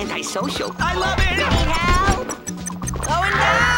antisocial. I love it! Going down?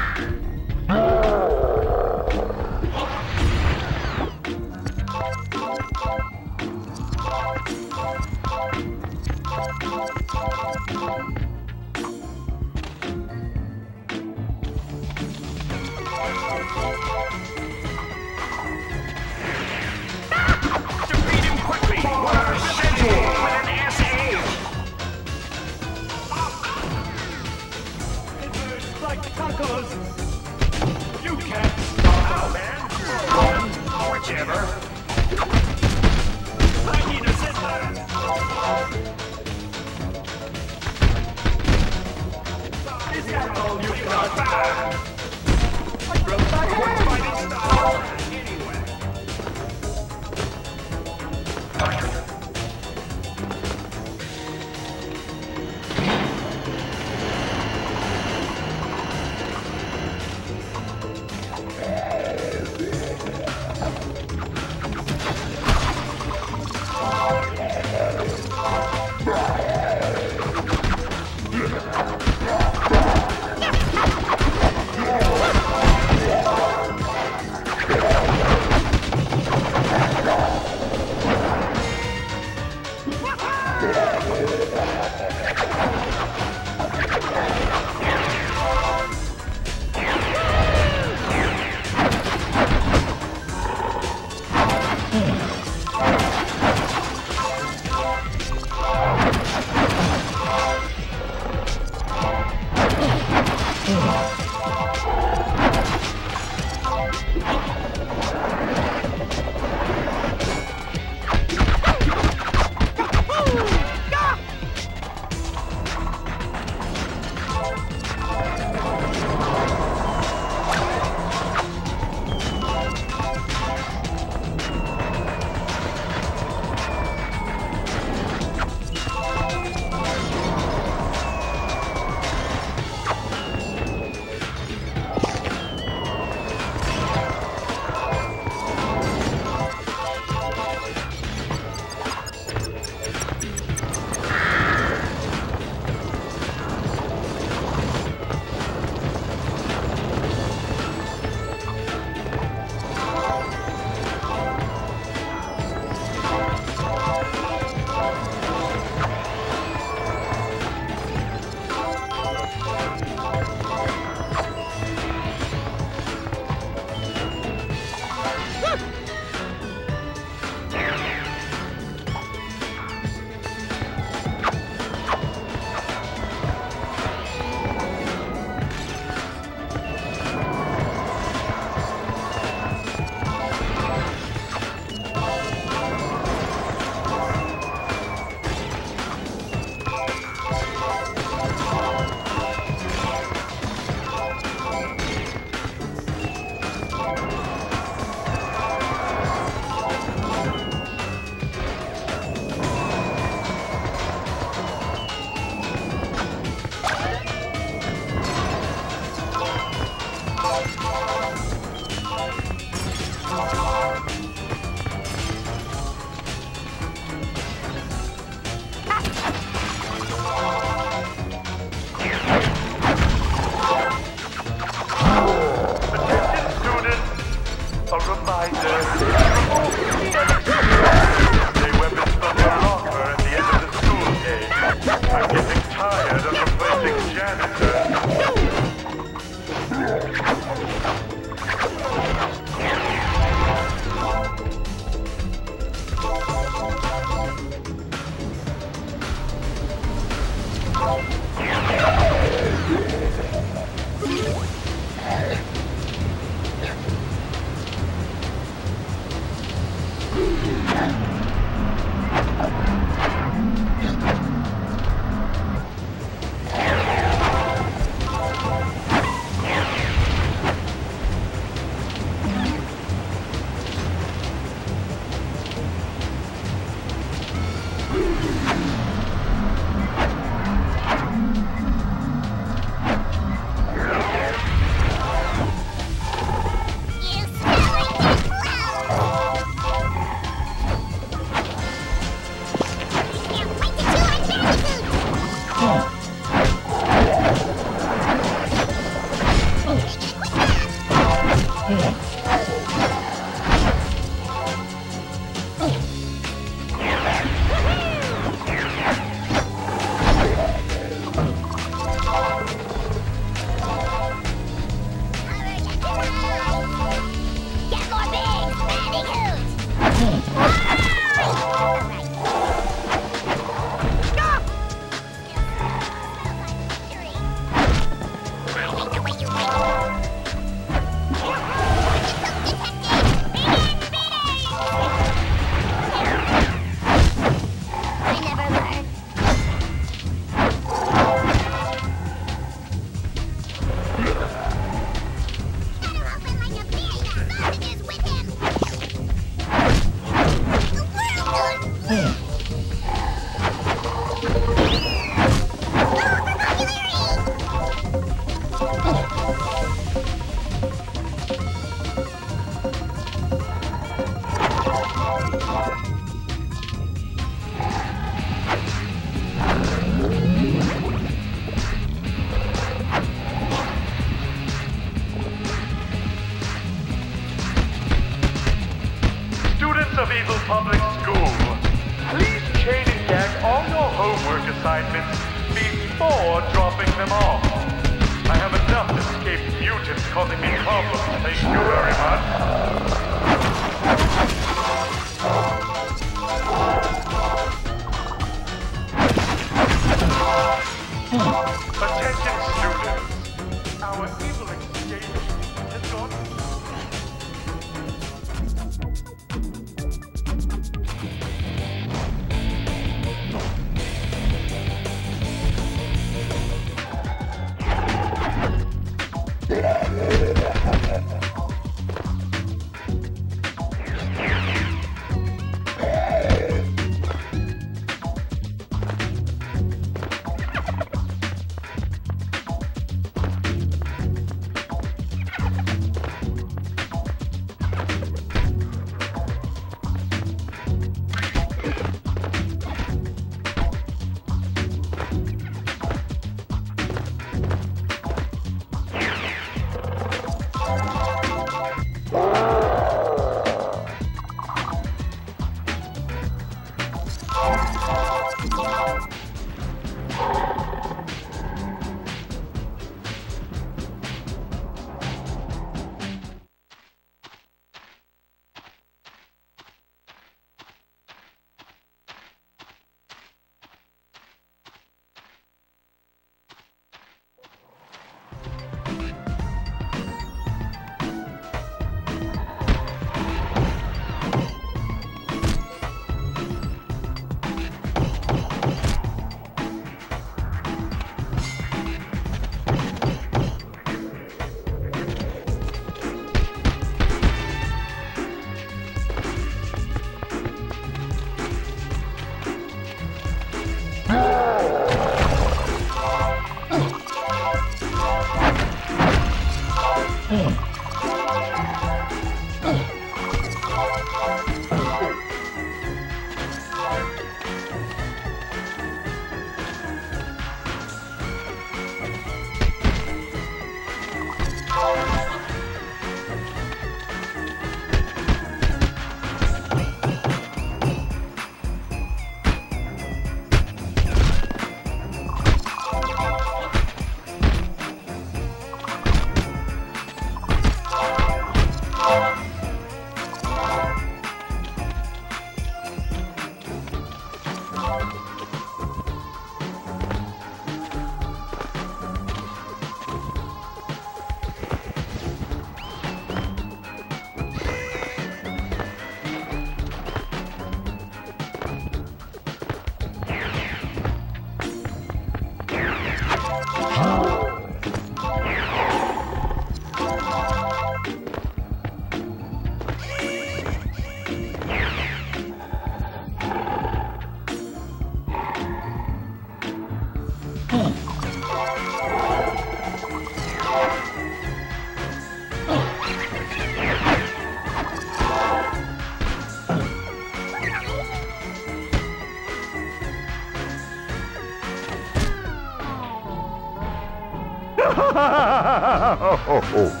oh, oh.